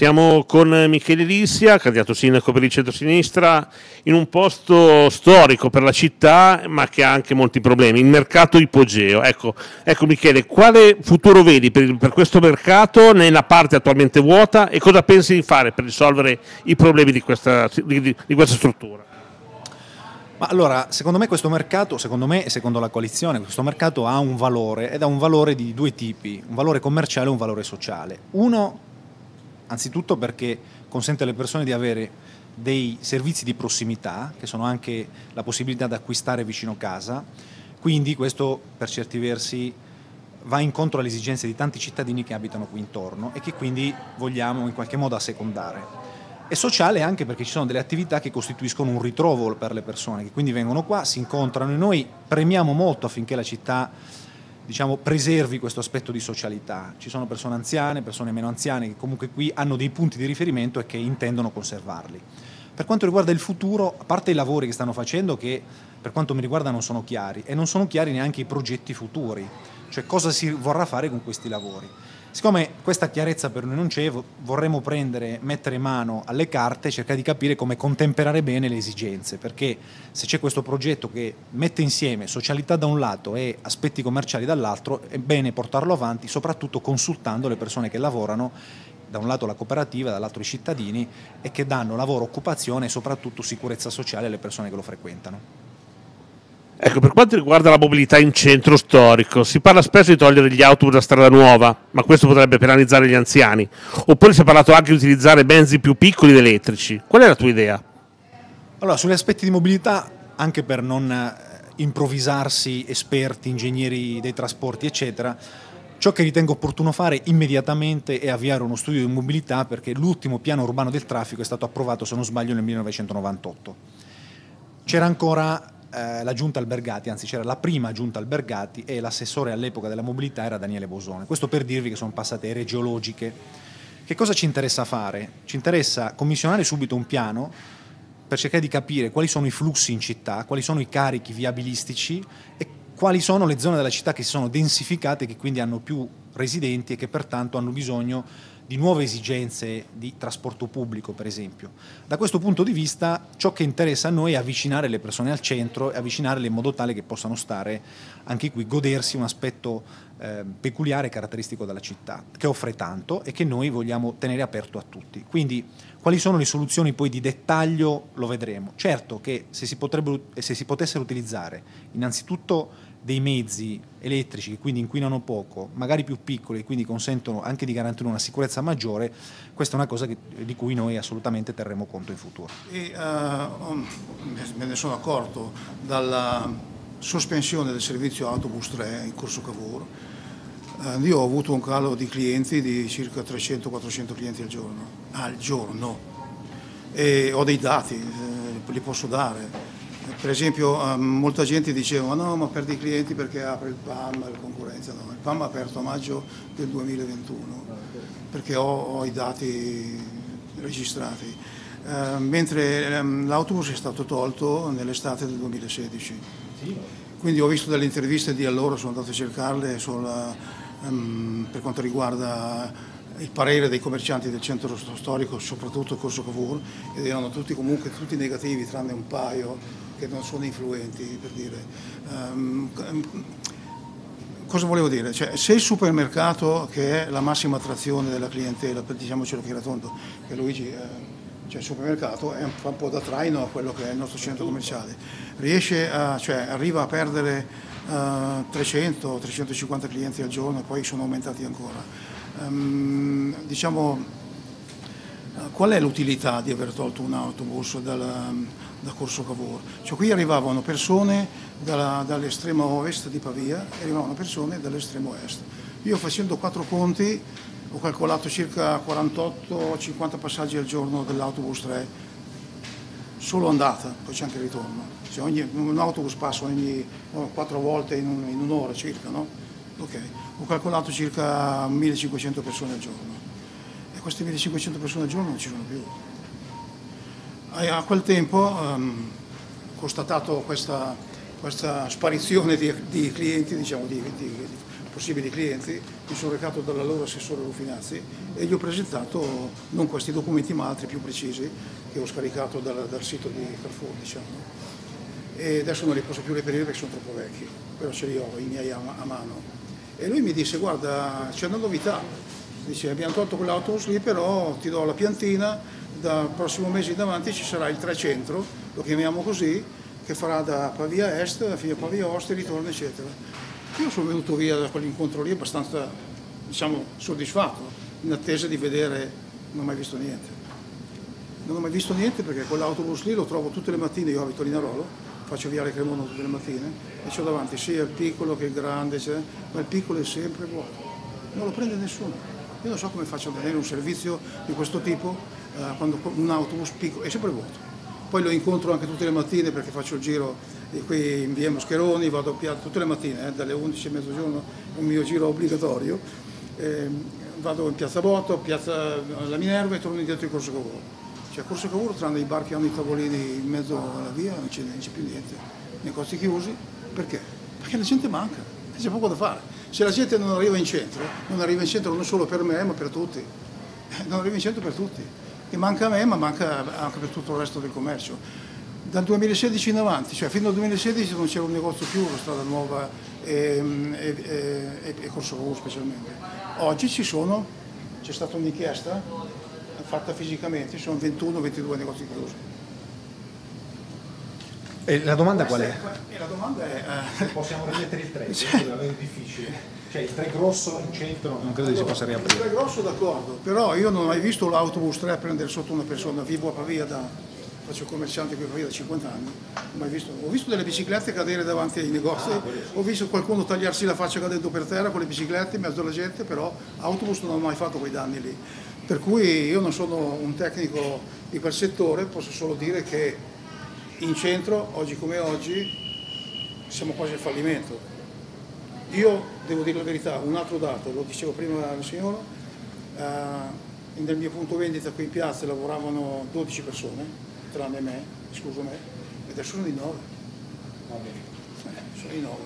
Siamo con Michele Lissia, candidato sindaco per il centro-sinistra, in un posto storico per la città, ma che ha anche molti problemi, il mercato ipogeo. Ecco, ecco Michele, quale futuro vedi per, per, questo mercato nella parte attualmente vuota e cosa pensi di fare per risolvere i problemi di questa, di, di questa struttura? Ma allora, secondo me questo mercato, secondo me e secondo la coalizione, questo mercato ha un valore ed ha un valore di due tipi, un valore commerciale e un valore sociale. Uno anzitutto perché consente alle persone di avere dei servizi di prossimità, che sono anche la possibilità di acquistare vicino casa, quindi questo per certi versi va incontro alle esigenze di tanti cittadini che abitano qui intorno e che quindi vogliamo in qualche modo assecondare. E sociale anche perché ci sono delle attività che costituiscono un ritrovo per le persone, che quindi vengono qua, si incontrano e noi premiamo molto affinché la città diciamo, preservi questo aspetto di socialità. Ci sono persone anziane, persone meno anziane che comunque qui hanno dei punti di riferimento e che intendono conservarli. Per quanto riguarda il futuro, a parte i lavori che stanno facendo che per quanto mi riguarda non sono chiari e non sono chiari neanche i progetti futuri, cioè cosa si vorrà fare con questi lavori. Siccome questa chiarezza per noi non c'è, vorremmo prendere, mettere mano alle carte e cercare di capire come contemperare bene le esigenze, perché se c'è questo progetto che mette insieme socialità da un lato e aspetti commerciali dall'altro, è bene portarlo avanti, soprattutto consultando le persone che lavorano da un lato la cooperativa, dall'altro i cittadini e che danno lavoro, occupazione e soprattutto sicurezza sociale alle persone che lo frequentano. Ecco, per quanto riguarda la mobilità in centro storico, si parla spesso di togliere gli autobus da strada nuova, ma questo potrebbe penalizzare gli anziani. Oppure si è parlato anche di utilizzare mezzi più piccoli ed elettrici. Qual è la tua idea? Allora, sugli aspetti di mobilità, anche per non eh, improvvisarsi esperti, ingegneri dei trasporti, eccetera, Ciò che ritengo opportuno fare immediatamente è avviare uno studio di mobilità perché l'ultimo piano urbano del traffico è stato approvato, se non sbaglio, nel 1998. C'era ancora eh, la giunta albergati, anzi c'era la prima giunta albergati e l'assessore all'epoca della mobilità era Daniele Bosone. Questo per dirvi che sono passate ere geologiche. Che cosa ci interessa fare? Ci interessa commissionare subito un piano per cercare di capire quali sono i flussi in città, quali sono i carichi viabilistici e quali sono le zone della città che si sono densificate, che quindi hanno più residenti e che pertanto hanno bisogno di nuove esigenze di trasporto pubblico, per esempio. Da questo punto di vista ciò che interessa a noi è avvicinare le persone al centro e avvicinarle in modo tale che possano stare anche qui, godersi un aspetto eh, peculiare e caratteristico della città, che offre tanto e che noi vogliamo tenere aperto a tutti. Quindi quali sono le soluzioni poi di dettaglio lo vedremo. Certo che se si, se si potessero utilizzare innanzitutto dei mezzi elettrici che quindi inquinano poco, magari più piccoli e quindi consentono anche di garantire una sicurezza maggiore, questa è una cosa che, di cui noi assolutamente terremo conto in futuro. E, uh, me ne sono accorto dalla sospensione del servizio autobus 3 in Corso Cavour, uh, io ho avuto un calo di clienti di circa 300-400 clienti al giorno, al giorno, e ho dei dati, eh, li posso dare per esempio um, molta gente diceva no ma perdi i clienti perché apre il PAM, la concorrenza, no, il PAM ha aperto a maggio del 2021 perché ho, ho i dati registrati, uh, mentre um, l'autobus è stato tolto nell'estate del 2016. Quindi ho visto delle interviste di allora, sono andato a cercarle sulla, um, per quanto riguarda il parere dei commercianti del centro storico, soprattutto Corso Cavour, ed erano tutti comunque tutti negativi, tranne un paio che non sono influenti, per dire. Um, cosa volevo dire? Cioè, se il supermercato, che è la massima attrazione della clientela, per diciamocelo che era tondo, che Luigi, eh, cioè il supermercato è un, fa un po' da traino a quello che è il nostro centro commerciale, riesce a, cioè, arriva a perdere uh, 300-350 clienti al giorno e poi sono aumentati ancora. Um, diciamo, qual è l'utilità di aver tolto un autobus dalla, da Corso Cavour. Cioè qui arrivavano persone dall'estremo ovest di Pavia e arrivavano persone dall'estremo est. Io facendo quattro conti ho calcolato circa 48-50 passaggi al giorno dell'autobus 3, solo andata, poi c'è anche il ritorno. Cioè ogni, un autobus passa ogni quattro volte in, un, in un'ora circa, no? Ok, ho calcolato circa 1500 persone al giorno. E queste 1500 persone al giorno non ci sono più. A quel tempo, um, constatato questa, questa sparizione di, di clienti, diciamo, di, di, possibili clienti, mi sono recato dall'allora assessore Rufinazzi e gli ho presentato non questi documenti ma altri più precisi che ho scaricato dal, dal sito di Carrefour. Diciamo. E adesso non li posso più reperire perché sono troppo vecchi, però ce li ho i miei a, a mano. E lui mi disse guarda c'è una novità, dice abbiamo tolto quell'autobus lì però ti do la piantina, dal prossimo mese in avanti ci sarà il 300, lo chiamiamo così, che farà da Pavia Est fino a Pavia Oste, ritorno eccetera. Io sono venuto via da quell'incontro lì abbastanza diciamo, soddisfatto, in attesa di vedere, non ho mai visto niente. Non ho mai visto niente perché quell'autobus lì lo trovo tutte le mattine, io abito a Linarolo, faccio viale Cremono tutte le mattine e ho davanti sia il piccolo che il grande, ma il piccolo è sempre vuoto, non lo prende nessuno. Io non so come faccio a tenere un servizio di questo tipo eh, quando un autobus piccolo è sempre vuoto poi lo incontro anche tutte le mattine perché faccio il giro qui in via Moscheroni, vado a piazza tutte le mattine, eh, dalle 11 a mezzogiorno è un mio giro obbligatorio, eh, vado in piazza Botto, piazza La Minerva e torno indietro in Corso Cavour. Cioè Corso Cavour, tranne i bar che hanno i tavolini in mezzo alla via, non c'è, più niente, negozi chiusi, perché? Perché la gente manca, c'è poco da fare. Se la gente non arriva in centro, non arriva in centro non solo per me ma per tutti, non arriva in centro per tutti che manca a me ma manca anche per tutto il resto del commercio. Dal 2016 in avanti, cioè fino al 2016 non c'era un negozio più, la strada nuova e, e, e, e Corso Cavour specialmente. Oggi ci sono, c'è stata un'inchiesta fatta fisicamente, ci sono 21-22 negozi chiusi. E la domanda qual è? E la domanda è... Eh... Possiamo rimettere il 3, è difficile. Cioè il 3 grosso in centro non credo allora, si possa riaprire. Il 3 grosso d'accordo, però io non ho mai visto l'autobus 3 prendere sotto una persona, vivo a Pavia da, faccio commerciante qui a Pavia da 50 anni, visto. ho visto delle biciclette cadere davanti ai negozi, ah, ho visto qualcuno tagliarsi la faccia cadendo per terra con le biciclette in mezzo alla gente, però autobus non ho mai fatto quei danni lì. Per cui io non sono un tecnico di quel settore, posso solo dire che in centro, oggi come oggi, siamo quasi al fallimento io devo dire la verità, un altro dato, lo dicevo prima al signore, eh, nel mio punto vendita qui in piazza lavoravano 12 persone, tranne me, scuso me, ed adesso sono in 9. Eh, sono in 9.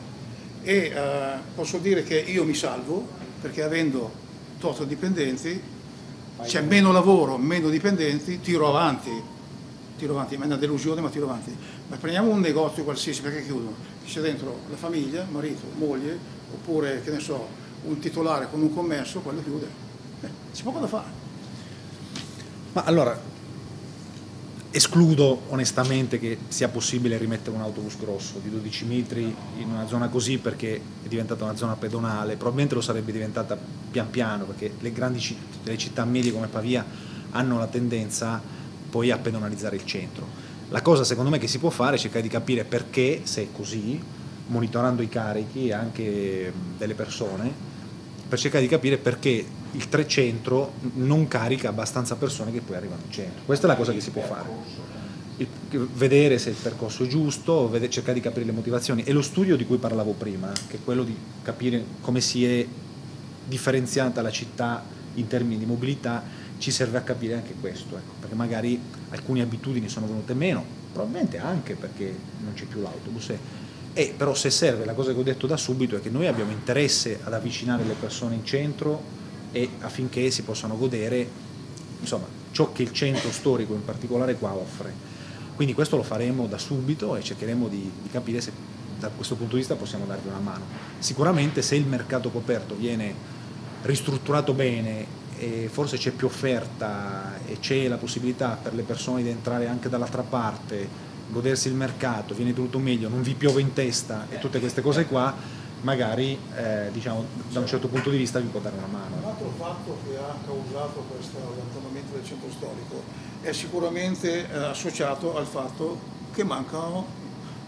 E eh, posso dire che io mi salvo perché avendo 8 dipendenti c'è meno lavoro, meno dipendenti, tiro avanti, tiro avanti, ma è una delusione ma tiro avanti. Ma prendiamo un negozio qualsiasi, perché chiudono? C'è dentro la famiglia, marito, moglie, oppure che ne so, un titolare con un commesso, quello chiude. Eh, c'è poco da fare. Ma allora, escludo onestamente che sia possibile rimettere un autobus grosso di 12 metri in una zona così perché è diventata una zona pedonale, probabilmente lo sarebbe diventata pian piano perché le grandi città, le città medie come Pavia hanno la tendenza poi a pedonalizzare il centro. La cosa secondo me che si può fare è cercare di capire perché, se è così, monitorando i carichi anche delle persone per cercare di capire perché il 300 non carica abbastanza persone che poi arrivano in centro. Questa è la cosa che si può fare. Il, vedere se il percorso è giusto, vedere, cercare di capire le motivazioni e lo studio di cui parlavo prima, che è quello di capire come si è differenziata la città in termini di mobilità, ci serve a capire anche questo, ecco, perché magari alcune abitudini sono venute meno, probabilmente anche perché non c'è più l'autobus e però se serve, la cosa che ho detto da subito è che noi abbiamo interesse ad avvicinare le persone in centro e affinché si possano godere insomma, ciò che il centro storico in particolare qua offre. Quindi questo lo faremo da subito e cercheremo di, di capire se da questo punto di vista possiamo darvi una mano. Sicuramente se il mercato coperto viene ristrutturato bene e forse c'è più offerta e c'è la possibilità per le persone di entrare anche dall'altra parte godersi il mercato, viene tutto meglio, non vi piove in testa e tutte queste cose qua, magari eh, diciamo, da un certo punto di vista vi può dare una mano. Un altro fatto che ha causato questo allontanamento del centro storico è sicuramente eh, associato al fatto che mancano,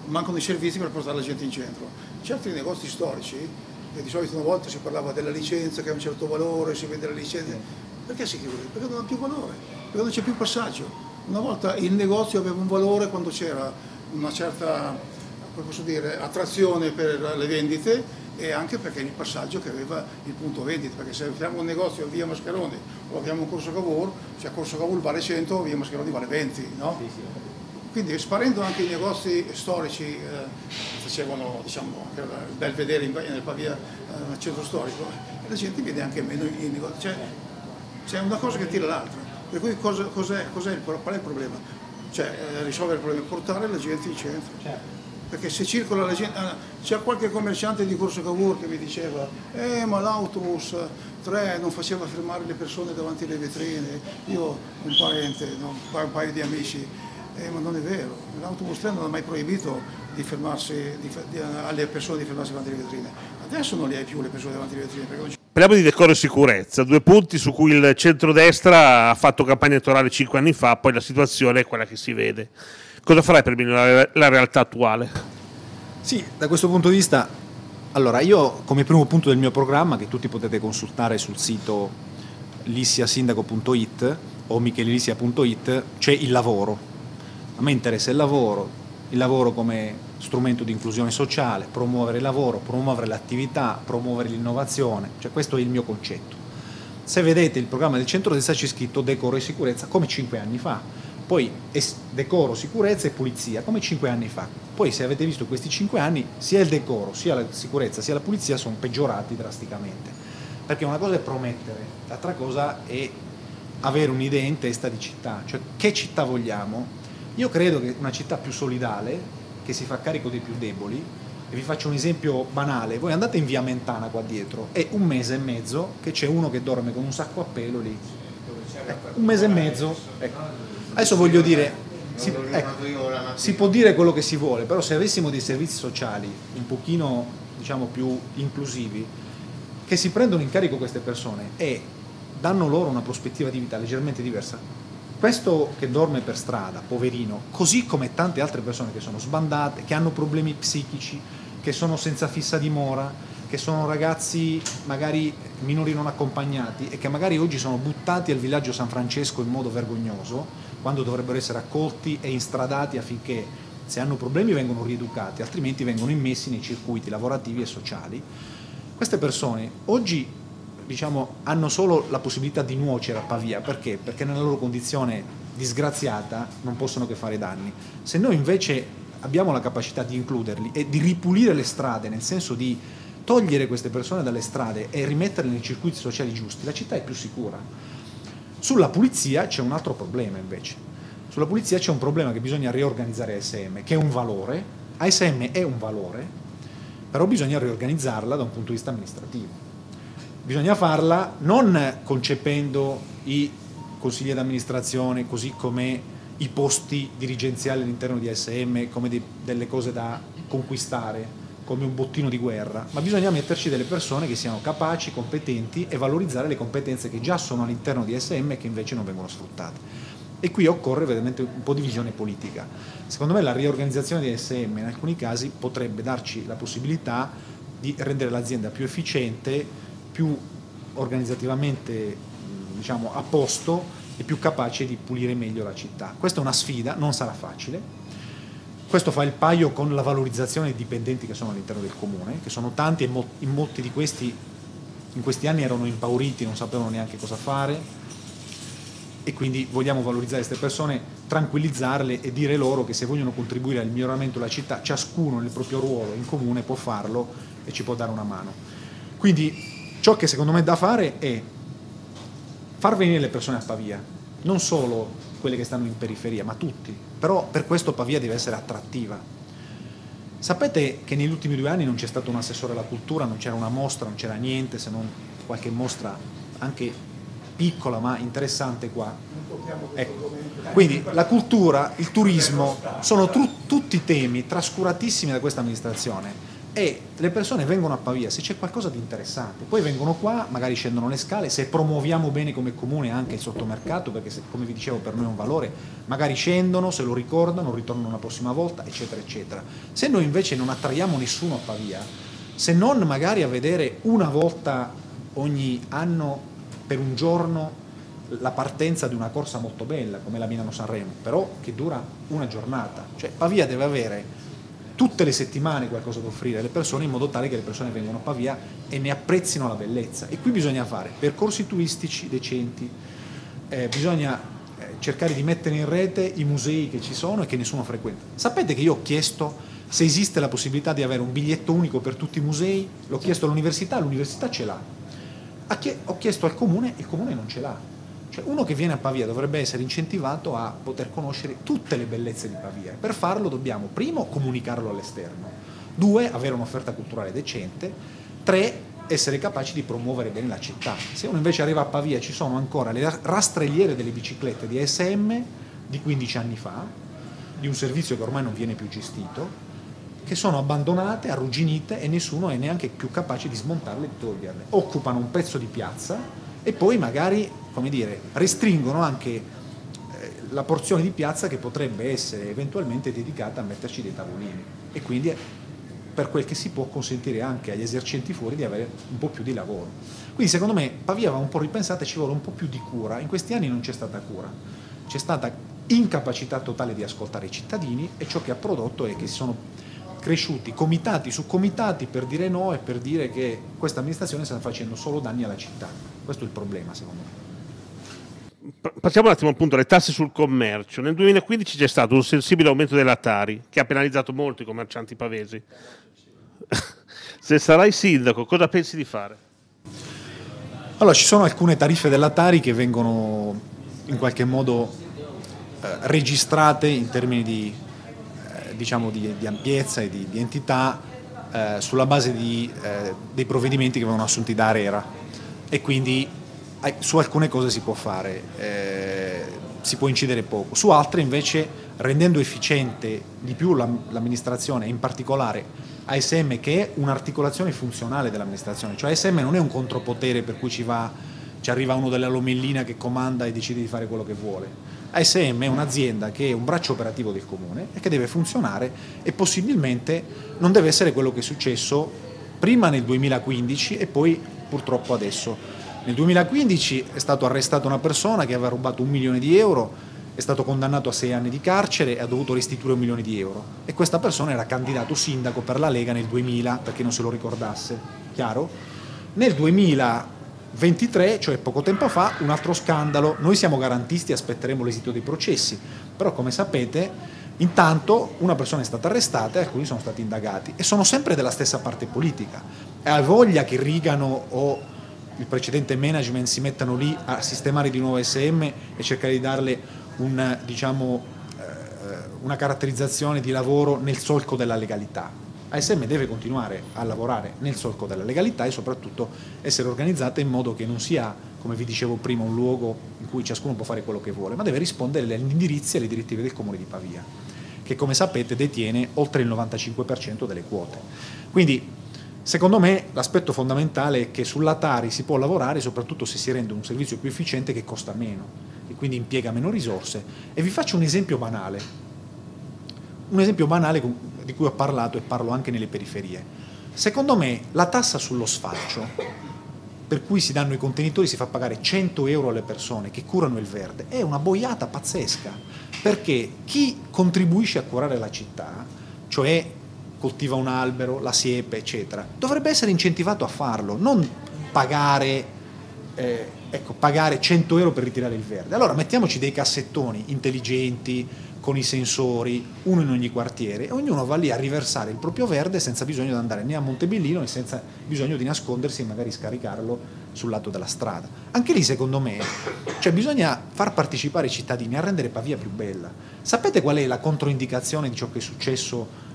mancano i servizi per portare la gente in centro. Certi negozi storici, e di solito una volta si parlava della licenza che ha un certo valore, si vende la licenza, perché si chiude? Perché non ha più valore, perché non c'è più passaggio una volta il negozio aveva un valore quando c'era una certa dire, attrazione per le vendite e anche perché il passaggio che aveva il punto vendita, perché se apriamo un negozio a via Mascheroni o abbiamo un corso Cavour, cioè corso Cavour vale 100, via Mascheroni vale 20, no? Sì, sì. Quindi sparendo anche i negozi storici, eh, facevano diciamo, il bel vedere in, nel Pavia, eh, nel centro storico, e la gente vede anche meno i negozi. Cioè, c'è una cosa che tira l'altra. Per cui cosa, cos'è, cos'è il, qual è il problema? Cioè, eh, risolvere il problema, portare la gente in centro. Certo. Perché se circola la gente, ah, c'è qualche commerciante di Corso Cavour che mi diceva, eh ma l'autobus 3 non faceva fermare le persone davanti alle vetrine, io un parente, un paio di amici, eh, ma non è vero, l'autobus 3 non ha mai proibito di fermarsi, di, di, alle persone di fermarsi davanti alle vetrine. Adesso non le hai più le persone davanti alle vetrine. Parliamo di decoro e sicurezza, due punti su cui il centrodestra ha fatto campagna elettorale cinque anni fa, poi la situazione è quella che si vede. Cosa farai per migliorare la realtà attuale? Sì, da questo punto di vista, allora io come primo punto del mio programma, che tutti potete consultare sul sito lissiasindaco.it o michelilisia.it, c'è il lavoro a me interessa il lavoro, il lavoro come strumento di inclusione sociale, promuovere il lavoro, promuovere l'attività, promuovere l'innovazione, cioè questo è il mio concetto. Se vedete il programma del centro-destra c'è scritto decoro e sicurezza come cinque anni fa, poi decoro, sicurezza e pulizia come cinque anni fa. Poi se avete visto questi cinque anni sia il decoro, sia la sicurezza, sia la pulizia sono peggiorati drasticamente. Perché una cosa è promettere, l'altra cosa è avere un'idea in testa di città, cioè che città vogliamo io credo che una città più solidale, che si fa carico dei più deboli, e vi faccio un esempio banale, voi andate in via Mentana qua dietro, è un mese e mezzo che c'è uno che dorme con un sacco a pelo lì. Ecco, un mese e mezzo. Ecco. Adesso voglio dire, si, ecco, si, può dire quello che si vuole, però se avessimo dei servizi sociali un pochino diciamo, più inclusivi, che si prendono in carico queste persone e danno loro una prospettiva di vita leggermente diversa, questo che dorme per strada, poverino, così come tante altre persone che sono sbandate, che hanno problemi psichici, che sono senza fissa dimora, che sono ragazzi magari minori non accompagnati e che magari oggi sono buttati al villaggio San Francesco in modo vergognoso, quando dovrebbero essere accolti e instradati affinché se hanno problemi vengono rieducati, altrimenti vengono immessi nei circuiti lavorativi e sociali. Queste persone oggi diciamo, hanno solo la possibilità di nuocere a Pavia, perché? Perché nella loro condizione disgraziata non possono che fare danni. Se noi invece abbiamo la capacità di includerli e di ripulire le strade, nel senso di togliere queste persone dalle strade e rimetterle nei circuiti sociali giusti, la città è più sicura. Sulla pulizia c'è un altro problema invece. Sulla pulizia c'è un problema che bisogna riorganizzare ASM, che è un valore. ASM è un valore, però bisogna riorganizzarla da un punto di vista amministrativo bisogna farla non concependo i consigli d'amministrazione così come i posti dirigenziali all'interno di SM come di, delle cose da conquistare, come un bottino di guerra, ma bisogna metterci delle persone che siano capaci, competenti e valorizzare le competenze che già sono all'interno di SM e che invece non vengono sfruttate. E qui occorre veramente un po' di visione politica. Secondo me la riorganizzazione di SM in alcuni casi potrebbe darci la possibilità di rendere l'azienda più efficiente, più organizzativamente diciamo, a posto e più capace di pulire meglio la città. Questa è una sfida, non sarà facile. Questo fa il paio con la valorizzazione dei dipendenti che sono all'interno del comune, che sono tanti e in molti di questi in questi anni erano impauriti, non sapevano neanche cosa fare e quindi vogliamo valorizzare queste persone, tranquillizzarle e dire loro che se vogliono contribuire al miglioramento della città, ciascuno nel proprio ruolo in comune può farlo e ci può dare una mano. Quindi Ciò che secondo me è da fare è far venire le persone a Pavia, non solo quelle che stanno in periferia, ma tutti. Però per questo Pavia deve essere attrattiva. Sapete che negli ultimi due anni non c'è stato un assessore alla cultura, non c'era una mostra, non c'era niente, se non qualche mostra anche piccola ma interessante qua. Ecco. Quindi la cultura, il turismo sono tru- tutti temi trascuratissimi da questa amministrazione e le persone vengono a Pavia se c'è qualcosa di interessante, poi vengono qua, magari scendono le scale, se promuoviamo bene come comune anche il sottomercato, perché se, come vi dicevo per noi è un valore, magari scendono, se lo ricordano, ritornano una prossima volta, eccetera, eccetera. Se noi invece non attraiamo nessuno a Pavia, se non magari a vedere una volta ogni anno per un giorno la partenza di una corsa molto bella come la Milano Sanremo, però che dura una giornata, cioè Pavia deve avere tutte le settimane qualcosa da offrire alle persone in modo tale che le persone vengano a Pavia e ne apprezzino la bellezza. E qui bisogna fare percorsi turistici decenti, eh, bisogna eh, cercare di mettere in rete i musei che ci sono e che nessuno frequenta. Sapete che io ho chiesto se esiste la possibilità di avere un biglietto unico per tutti i musei, l'ho chiesto all'università, l'università ce l'ha. Ho chiesto al comune, il comune non ce l'ha. Cioè uno che viene a Pavia dovrebbe essere incentivato a poter conoscere tutte le bellezze di Pavia. Per farlo dobbiamo, primo, comunicarlo all'esterno, due, avere un'offerta culturale decente, tre, essere capaci di promuovere bene la città. Se uno invece arriva a Pavia ci sono ancora le rastrelliere delle biciclette di ASM di 15 anni fa, di un servizio che ormai non viene più gestito, che sono abbandonate, arrugginite e nessuno è neanche più capace di smontarle e di toglierle. Occupano un pezzo di piazza e poi magari, come dire, restringono anche eh, la porzione di piazza che potrebbe essere eventualmente dedicata a metterci dei tavolini e quindi per quel che si può consentire anche agli esercenti fuori di avere un po' più di lavoro. Quindi secondo me Pavia va un po' ripensata e ci vuole un po' più di cura. In questi anni non c'è stata cura, c'è stata incapacità totale di ascoltare i cittadini e ciò che ha prodotto è che si sono cresciuti comitati su comitati per dire no e per dire che questa amministrazione sta facendo solo danni alla città. Questo è il problema secondo me. Passiamo un attimo appunto alle tasse sul commercio. Nel 2015 c'è stato un sensibile aumento della Tari che ha penalizzato molto i commercianti pavesi. Se sarai sindaco, cosa pensi di fare? Allora, ci sono alcune tariffe della Tari che vengono in qualche modo eh, registrate in termini di, eh, diciamo di, di, ampiezza e di, di entità eh, sulla base eh, dei provvedimenti che vengono assunti da Arera e quindi su alcune cose si può fare, eh, si può incidere poco, su altre invece rendendo efficiente di più l'amministrazione, in particolare ASM che è un'articolazione funzionale dell'amministrazione, cioè ASM non è un contropotere per cui ci, va, ci arriva uno della lomellina che comanda e decide di fare quello che vuole. ASM è un'azienda che è un braccio operativo del comune e che deve funzionare e possibilmente non deve essere quello che è successo prima nel 2015 e poi purtroppo adesso. Nel 2015 è stato arrestato una persona che aveva rubato un milione di euro è stato condannato a sei anni di carcere e ha dovuto restituire un milione di euro. E questa persona era candidato sindaco per la Lega nel 2000, perché non se lo ricordasse, chiaro? Nel 2023, cioè poco tempo fa, un altro scandalo. Noi siamo garantisti e aspetteremo l'esito dei processi, però come sapete Intanto una persona è stata arrestata e alcuni sono stati indagati e sono sempre della stessa parte politica. Ha voglia che Rigano o il precedente management si mettano lì a sistemare di nuovo SM e cercare di darle un, diciamo, eh, una caratterizzazione di lavoro nel solco della legalità. ASM deve continuare a lavorare nel solco della legalità e soprattutto essere organizzata in modo che non sia, come vi dicevo prima, un luogo in cui ciascuno può fare quello che vuole, ma deve rispondere agli indirizzi e alle direttive del Comune di Pavia, che come sapete detiene oltre il 95% delle quote. Quindi, secondo me, l'aspetto fondamentale è che sulla Tari si può lavorare soprattutto se si rende un servizio più efficiente che costa meno e quindi impiega meno risorse. E vi faccio un esempio banale, un esempio banale di cui ho parlato e parlo anche nelle periferie. Secondo me la tassa sullo sfalcio, per cui si danno i contenitori, si fa pagare 100 euro alle persone che curano il verde, è una boiata pazzesca, perché chi contribuisce a curare la città, cioè coltiva un albero, la siepe, eccetera, dovrebbe essere incentivato a farlo, non pagare eh, ecco, pagare 100 euro per ritirare il verde. Allora mettiamoci dei cassettoni intelligenti con i sensori, uno in ogni quartiere, e ognuno va lì a riversare il proprio verde senza bisogno di andare né a Montebellino né senza bisogno di nascondersi e magari scaricarlo sul lato della strada. Anche lì, secondo me, cioè bisogna far partecipare i cittadini a rendere Pavia più bella. Sapete qual è la controindicazione di ciò che è successo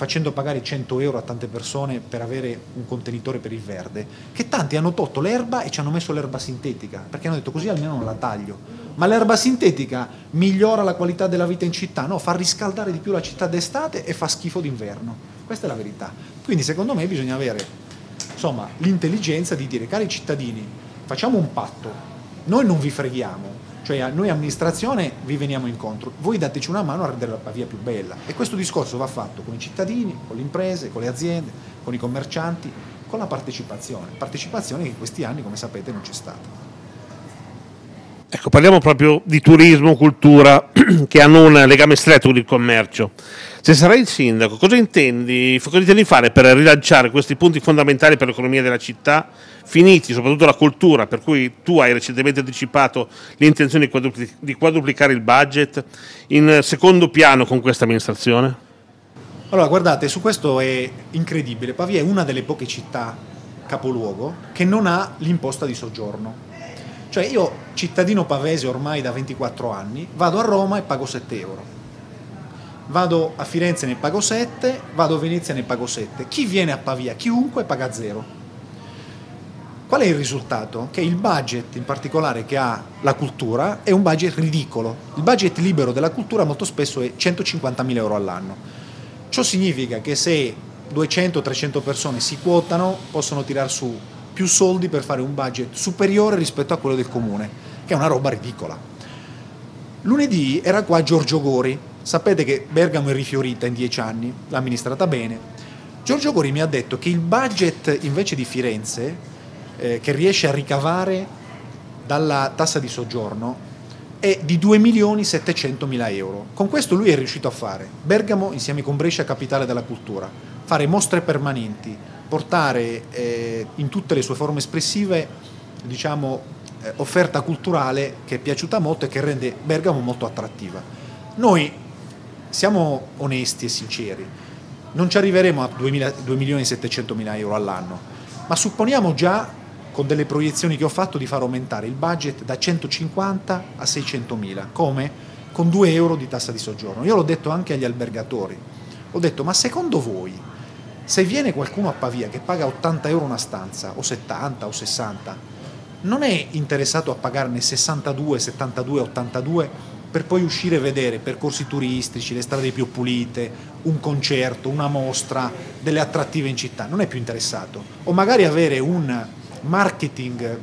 facendo pagare 100 euro a tante persone per avere un contenitore per il verde, che tanti hanno tolto l'erba e ci hanno messo l'erba sintetica, perché hanno detto così almeno non la taglio. Ma l'erba sintetica migliora la qualità della vita in città? No, fa riscaldare di più la città d'estate e fa schifo d'inverno. Questa è la verità. Quindi secondo me bisogna avere insomma, l'intelligenza di dire, cari cittadini, facciamo un patto, noi non vi freghiamo, cioè noi amministrazione vi veniamo incontro, voi dateci una mano a rendere la Pavia più bella e questo discorso va fatto con i cittadini, con le imprese, con le aziende, con i commercianti, con la partecipazione, partecipazione che in questi anni come sapete non c'è stata. Ecco, parliamo proprio di turismo, cultura, che hanno un legame stretto con il commercio. Se sarai il sindaco, cosa intendi, cosa intendi fare per rilanciare questi punti fondamentali per l'economia della città, finiti soprattutto la cultura, per cui tu hai recentemente anticipato l'intenzione di quadruplicare il budget, in secondo piano con questa amministrazione? Allora, guardate, su questo è incredibile. Pavia è una delle poche città capoluogo che non ha l'imposta di soggiorno cioè io, cittadino pavese ormai da 24 anni, vado a Roma e pago 7 euro. Vado a Firenze ne pago 7, vado a Venezia ne pago 7. Chi viene a Pavia, chiunque, paga 0. Qual è il risultato? Che il budget in particolare che ha la cultura è un budget ridicolo. Il budget libero della cultura molto spesso è 150.000 euro all'anno. Ciò significa che se 200-300 persone si quotano possono tirar su più soldi per fare un budget superiore rispetto a quello del comune, che è una roba ridicola. Lunedì era qua Giorgio Gori, sapete che Bergamo è rifiorita in dieci anni, l'ha amministrata bene. Giorgio Gori mi ha detto che il budget invece di Firenze, eh, che riesce a ricavare dalla tassa di soggiorno, è di 2 milioni 700 mila euro. Con questo lui è riuscito a fare Bergamo insieme con Brescia capitale della cultura, fare mostre permanenti, portare eh, in tutte le sue forme espressive diciamo, eh, offerta culturale che è piaciuta molto e che rende Bergamo molto attrattiva. Noi siamo onesti e sinceri, non ci arriveremo a 2, 2 milioni e 700 mila euro all'anno, ma supponiamo già con delle proiezioni che ho fatto di far aumentare il budget da 150 a 600 mila, come? Con 2 euro di tassa di soggiorno. Io l'ho detto anche agli albergatori, ho detto ma secondo voi se viene qualcuno a Pavia che paga 80 euro una stanza, o 70 o 60, non è interessato a pagarne 62, 72, 82 per poi uscire e vedere percorsi turistici, le strade più pulite, un concerto, una mostra, delle attrattive in città, non è più interessato. O magari avere un marketing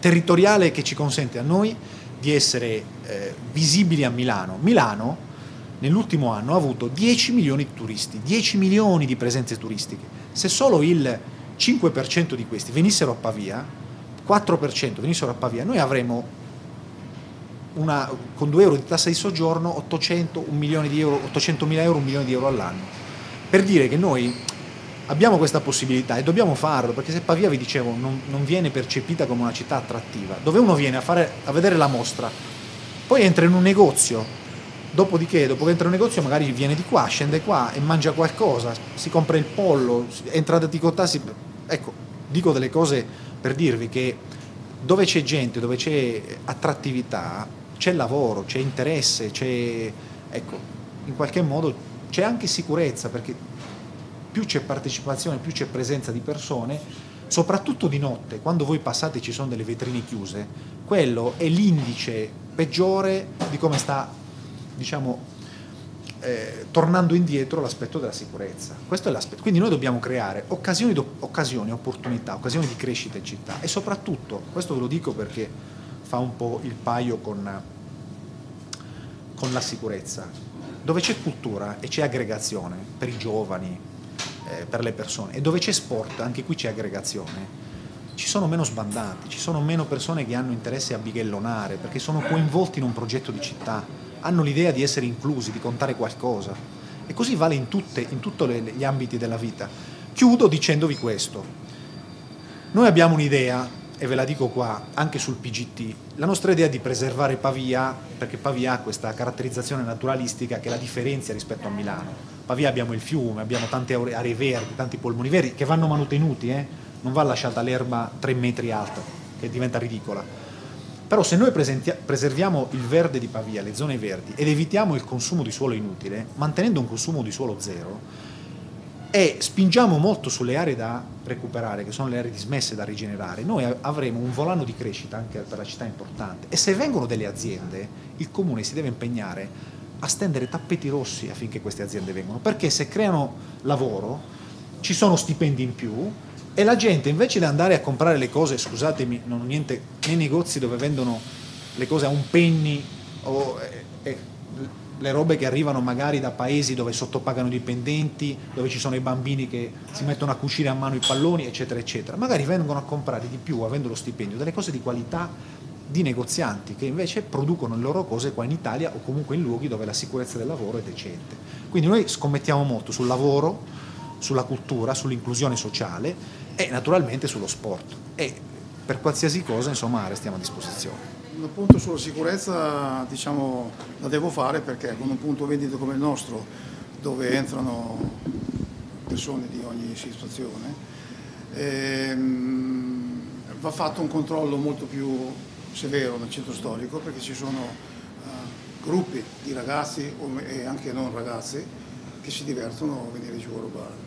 territoriale che ci consente a noi di essere eh, visibili a Milano. Milano nell'ultimo anno ha avuto 10 milioni di turisti, 10 milioni di presenze turistiche. Se solo il 5% di questi venissero a Pavia, 4% venissero a Pavia, noi avremmo una, con 2 euro di tassa di soggiorno 800, un milione di euro, 800 mila euro, un milione di euro all'anno. Per dire che noi abbiamo questa possibilità e dobbiamo farlo, perché se Pavia, vi dicevo, non, non viene percepita come una città attrattiva, dove uno viene a, fare, a vedere la mostra, poi entra in un negozio Dopodiché, dopo che entra in un negozio, magari viene di qua, scende qua e mangia qualcosa, si compra il pollo, entra da Ticotà, si... ecco, dico delle cose per dirvi che dove c'è gente, dove c'è attrattività, c'è lavoro, c'è interesse, c'è, ecco, in qualche modo c'è anche sicurezza, perché più c'è partecipazione, più c'è presenza di persone, soprattutto di notte, quando voi passate ci sono delle vetrine chiuse, quello è l'indice peggiore di come sta diciamo, eh, tornando indietro l'aspetto della sicurezza. Questo è l'aspetto. Quindi noi dobbiamo creare occasioni, occasioni, opportunità, occasioni di crescita in città e soprattutto, questo ve lo dico perché fa un po' il paio con, con la sicurezza, dove c'è cultura e c'è aggregazione per i giovani, eh, per le persone e dove c'è sport, anche qui c'è aggregazione, ci sono meno sbandati, ci sono meno persone che hanno interesse a bighellonare perché sono coinvolti in un progetto di città hanno l'idea di essere inclusi, di contare qualcosa. E così vale in, in tutti gli ambiti della vita. Chiudo dicendovi questo. Noi abbiamo un'idea, e ve la dico qua, anche sul PGT, la nostra idea di preservare Pavia, perché Pavia ha questa caratterizzazione naturalistica che la differenzia rispetto a Milano. Pavia abbiamo il fiume, abbiamo tante aree verdi, tanti polmoni verdi che vanno manutenuti, eh? non va lasciata l'erba tre metri alta, che diventa ridicola però se noi preserviamo il verde di Pavia, le zone verdi, ed evitiamo il consumo di suolo inutile, mantenendo un consumo di suolo zero, e spingiamo molto sulle aree da recuperare, che sono le aree dismesse da rigenerare, noi avremo un volano di crescita anche per la città importante. E se vengono delle aziende, il comune si deve impegnare a stendere tappeti rossi affinché queste aziende vengano, perché se creano lavoro ci sono stipendi in più, e la gente invece di andare a comprare le cose, scusatemi, non ho niente, nei negozi dove vendono le cose a un penny o eh, le robe che arrivano magari da paesi dove sottopagano i dipendenti, dove ci sono i bambini che si mettono a cucire a mano i palloni, eccetera, eccetera. Magari vengono a comprare di più, avendo lo stipendio, delle cose di qualità di negozianti che invece producono le loro cose qua in Italia o comunque in luoghi dove la sicurezza del lavoro è decente. Quindi noi scommettiamo molto sul lavoro, sulla cultura, sull'inclusione sociale e naturalmente sullo sport. E per qualsiasi cosa insomma restiamo a disposizione. Un punto sulla sicurezza diciamo, la devo fare perché con un punto vendita come il nostro dove entrano persone di ogni situazione ehm, va fatto un controllo molto più severo nel centro storico perché ci sono uh, gruppi di ragazzi e anche non ragazzi che si divertono a venire giù a rubare.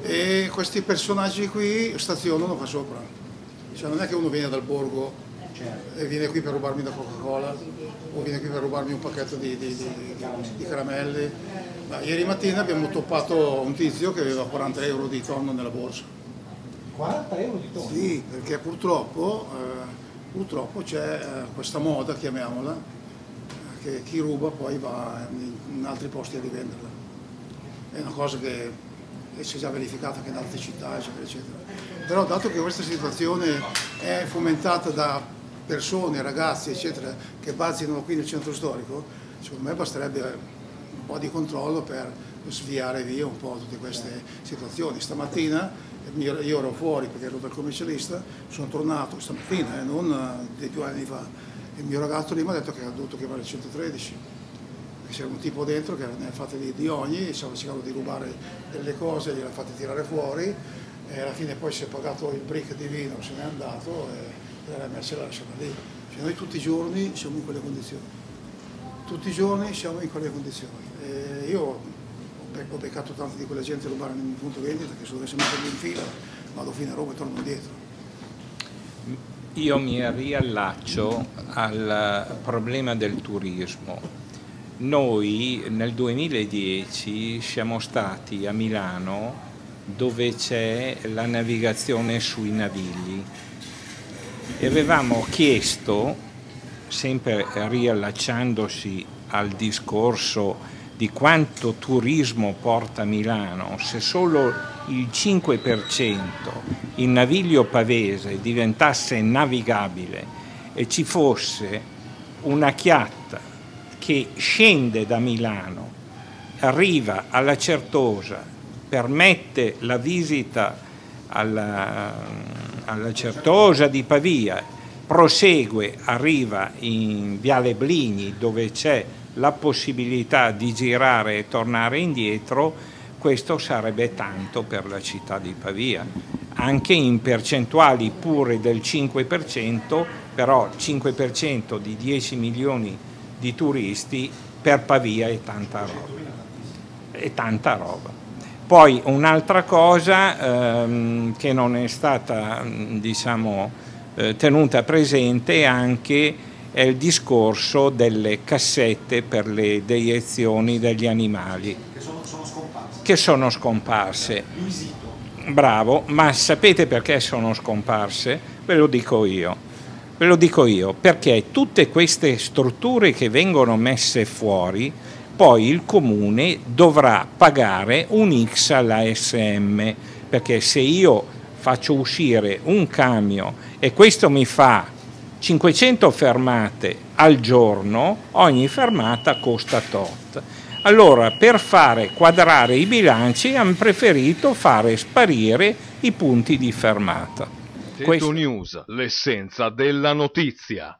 E questi personaggi qui stazionano qua sopra. Cioè non è che uno viene dal borgo certo. e viene qui per rubarmi da Coca-Cola o viene qui per rubarmi un pacchetto di, di, di, di caramelle. Ma ieri mattina abbiamo toppato un tizio che aveva 40 euro di tonno nella borsa. 40 euro di tonno? Sì, perché purtroppo, eh, purtroppo c'è eh, questa moda, chiamiamola, che chi ruba poi va in, in altri posti a rivenderla. È una cosa che si è già verificata anche in altre città, eccetera, eccetera. Però dato che questa situazione è fomentata da persone, ragazzi, eccetera, che bazzino qui nel centro storico, secondo me basterebbe un po' di controllo per sviare via un po' tutte queste situazioni. Stamattina io ero fuori perché ero dal commercialista, sono tornato stamattina, eh, non eh, dei due anni fa, il mio ragazzo lì mi ha detto che ha dovuto chiamare il 113 c'era un tipo dentro che ne ha fatte di, di ogni, stava cercando di rubare delle cose, gliele ha fatte tirare fuori e alla fine poi si è pagato il brick di vino, se n'è andato e l'ha messa e l'ha lasciata lì. Cioè noi tutti i giorni siamo in quelle condizioni, tutti i giorni siamo in quelle condizioni. E io ho beccato tante di quella gente a rubare nel mio punto vendita che se dovessi metterli in fila vado fino a Roma e torno indietro. Io mi riallaccio al problema del turismo. Noi nel 2010 siamo stati a Milano dove c'è la navigazione sui navigli e avevamo chiesto, sempre riallacciandosi al discorso di quanto turismo porta Milano, se solo il 5% il naviglio pavese diventasse navigabile e ci fosse una chiatta che scende da Milano, arriva alla Certosa, permette la visita alla, alla Certosa di Pavia, prosegue, arriva in Viale Bligni dove c'è la possibilità di girare e tornare indietro, questo sarebbe tanto per la città di Pavia, anche in percentuali pure del 5%, però 5% di 10 milioni di turisti per Pavia è tanta roba. È tanta roba. Poi un'altra cosa ehm, che non è stata diciamo, eh, tenuta presente anche è il discorso delle cassette per le deiezioni degli animali. Che sono, sono scomparse. Che sono scomparse. Bravo, ma sapete perché sono scomparse? Ve lo dico io. Ve lo dico io, perché tutte queste strutture che vengono messe fuori, poi il comune dovrà pagare un X alla SM, perché se io faccio uscire un camion e questo mi fa 500 fermate al giorno, ogni fermata costa tot. Allora, per fare quadrare i bilanci hanno preferito fare sparire i punti di fermata. Teto News, l'essenza della notizia.